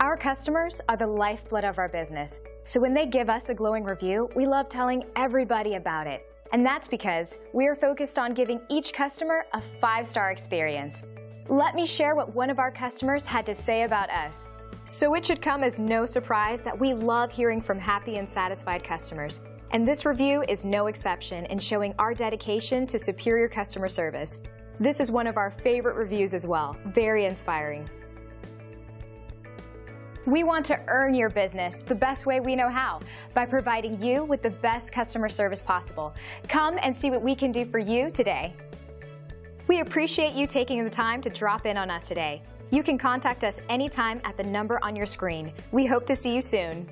Our customers are the lifeblood of our business, so when they give us a glowing review, we love telling everybody about it. And that's because we are focused on giving each customer a five-star experience. Let me share what one of our customers had to say about us. So it should come as no surprise that we love hearing from happy and satisfied customers. And this review is no exception in showing our dedication to superior customer service. This is one of our favorite reviews as well. Very inspiring. We want to earn your business the best way we know how by providing you with the best customer service possible. Come and see what we can do for you today. We appreciate you taking the time to drop in on us today. You can contact us anytime at the number on your screen. We hope to see you soon.